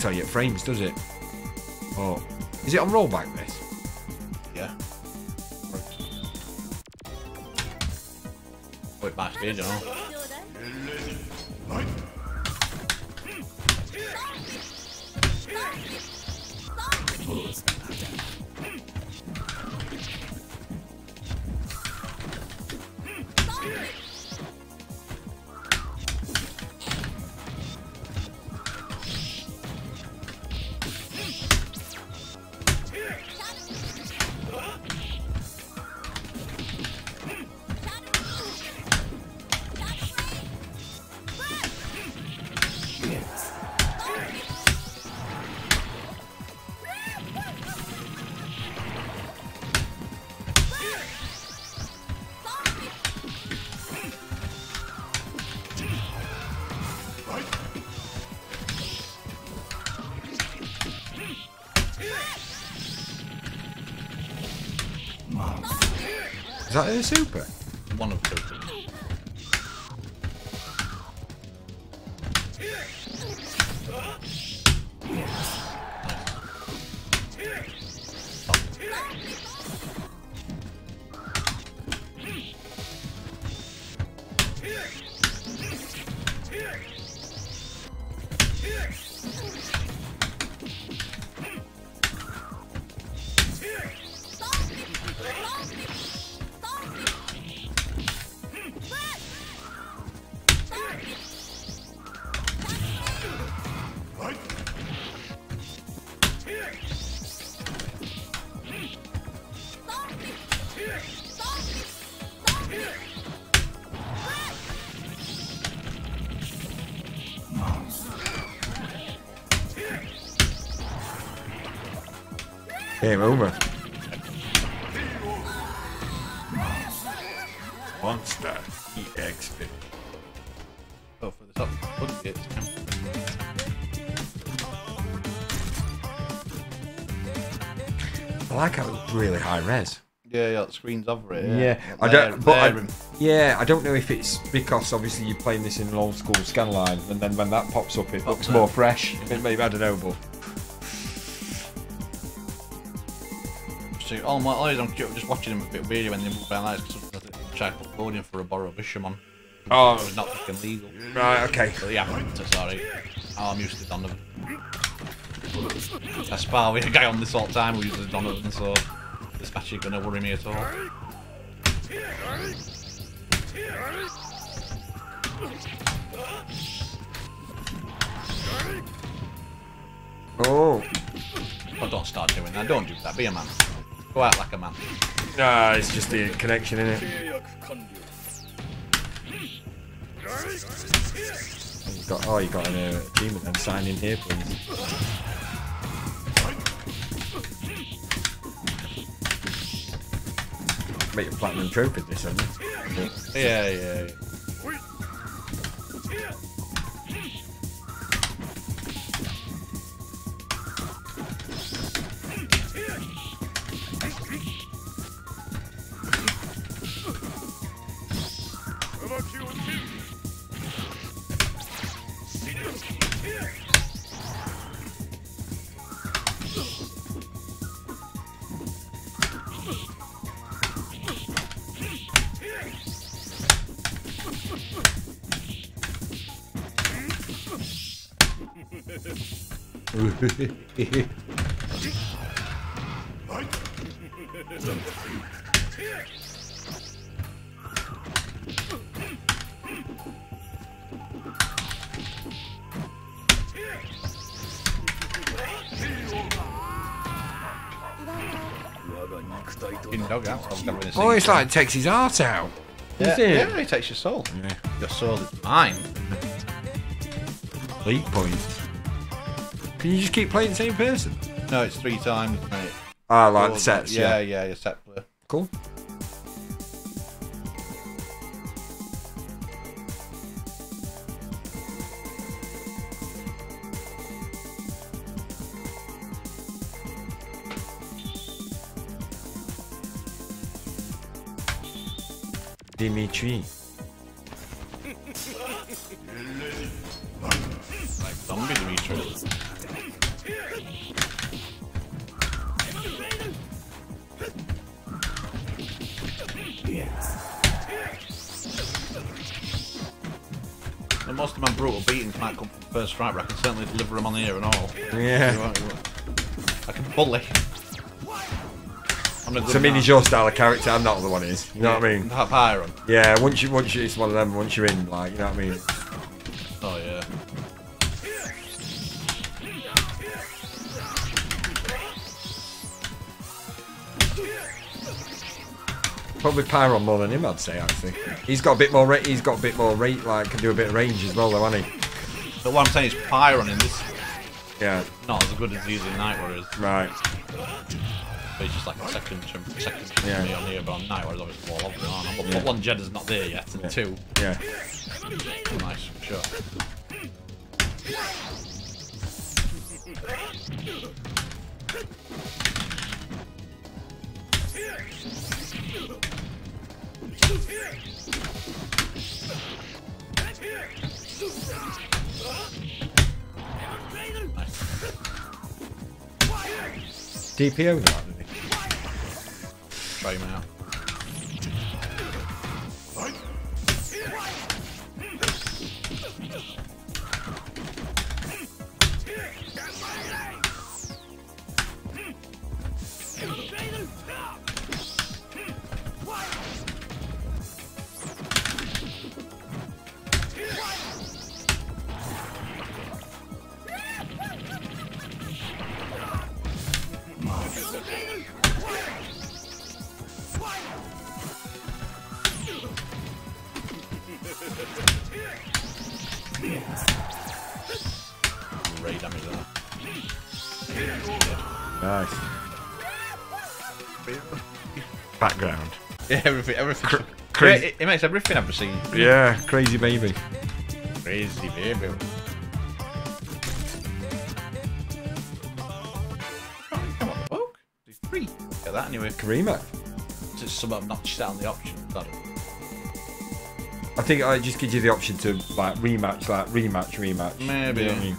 tell you it frames, does it? Oh, is it on rollback this? Yeah. Wait backstage, you know. Is that a super? One of two. Game over. Monster EXP. Oh, for the top. Wouldn't it? I like how it's really high res. Yeah, yeah, the screen's over it. Yeah, I don't. But I, there and- yeah, I don't know if it's because obviously you're playing this in an old school scan line, and then when that pops up, it looks up. more fresh. Maybe I don't know, but So, oh my eyes, I'm ju- just watching him a bit weird when they move around like because I think tried uploading for a borrow Bishamon. Oh. It was not fucking legal. right, okay. But yeah, so sorry. Oh, I'm used to Donovan. I spar with a guy on this all the time who uses Donovan, so this match ain't gonna worry me at all. Oh, Oh, don't start doing that. Don't do that. Be a man. Go out like a man. ah, it's just the connection in it. You got, oh, you got an uh, achievement then. Sign in here, please. Make your platinum trophy this, haven't you? Yeah, yeah. yeah. Oh, it's Caesar. like takes his heart out. yeah, is it? yeah, it takes your soul. Yeah. Your soul is mine. Leak point. Can you just keep playing the same person? No, it's three times. Mate. Ah, like the sets. Yeah, Yeah. yeah, your set play. Cool. Demitri. Like zombie Demitri. Most of my brutal beatings might come from first strike, but I can certainly deliver them on the air and all. Yeah. You won't- you won't. I can bully. I'm a good So I mean, he's your style of character. I'm not the one. Is you know what I mean? Ha- Pyron. Yeah. Once you, once you, it's one of them. Once you're in, like, you know what I mean? Probably Pyron more than him, I'd say. Actually, he's got a bit more. Rate, he's got a bit more rate. Like, can do a bit of range as well, though, hasn't he? But what I'm saying is Pyron in this Yeah. not as good as is in Night Warriors. Right. But he's just like a second second Yeah. on here, but on Night Warriors obviously on. But Yeah. one Jedah's not there yet, and Yeah. two, Yeah. nice sure. DPO that, didn't he? Him out. Background. Yeah, everything, everything. Cr- yeah, crazy. it, it makes everything I've seen. Yeah. Crazy baby. Crazy baby. Oh, come on, Oak. Get that anyway. Karima. Just some of them not set on the option. I think I just gives you the option to like rematch, like rematch, rematch. Maybe. You know I mean?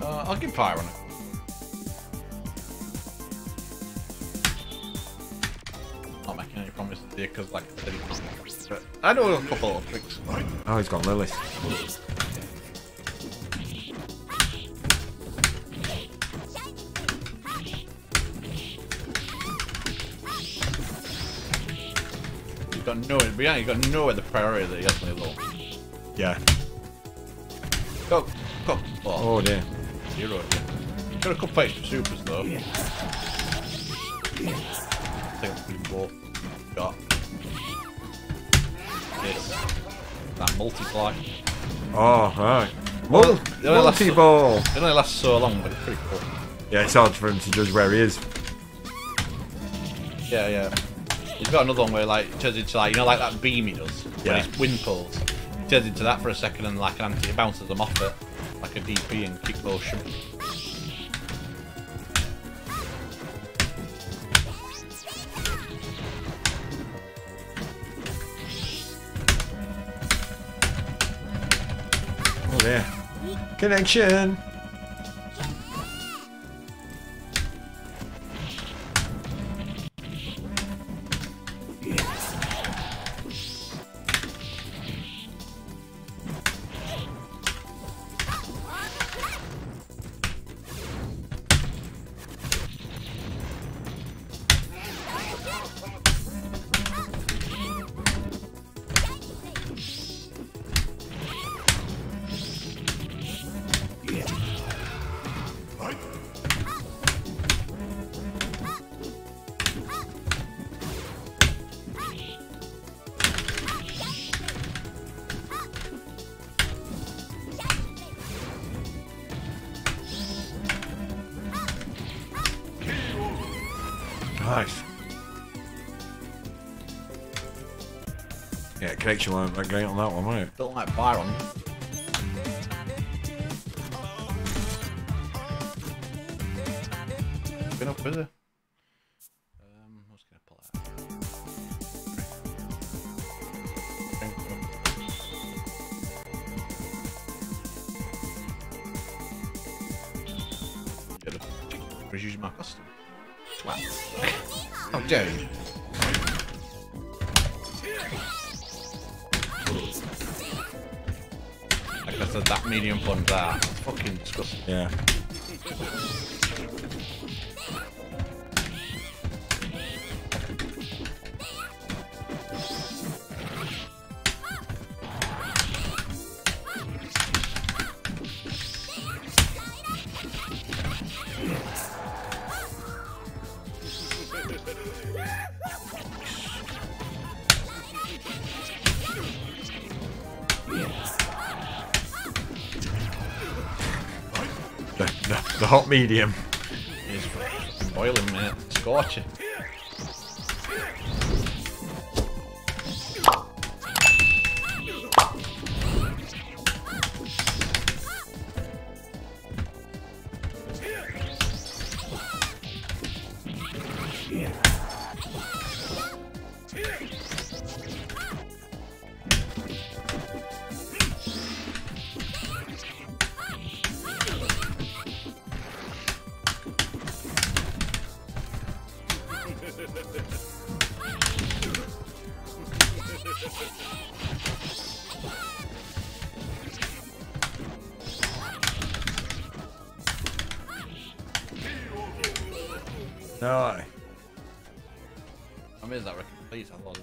uh, I'll give Pyron it. Any promises here because, like I said, he was- but I know a couple of tricks. Oh, he's got Lilith. You've got no, yeah, you've got nowhere other priority there. Yes, my low. Yeah. Go, go. Oh, Oh dear. zero. Got a couple extra supers though. I think Multiply. Oh right. Well, Mul- the multi-ball. It only lasts so long, but it's pretty cool. Yeah, it's hard for him to judge where he is. Yeah, yeah. He's got another one where like it turns into like you know like that beam he does Yeah. when it's wind pulls. He turns into that for a second and like an anti bounces them off it like a DP and kick motion. Dear. Connection. Yeah, connection weren't that great on that one, were it? Don't like Pyron. Been up busy. Um, that medium bun there. Fucking disgusting. Yeah. Hot medium. It's boiling, mate. Scorching. No. I made that record please. I thought.